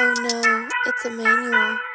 Oh no, it's a manual.